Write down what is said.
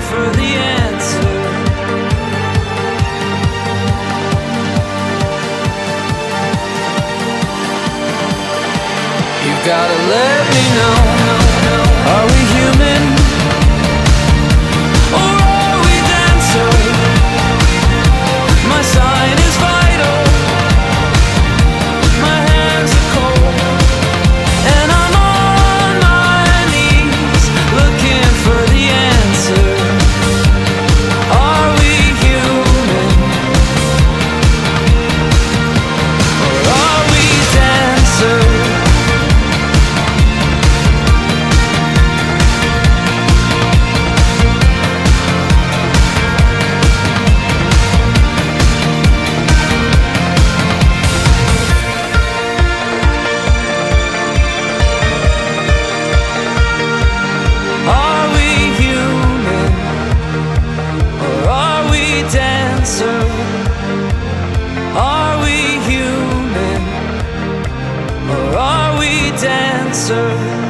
for the answer. You gotta let me know. answer.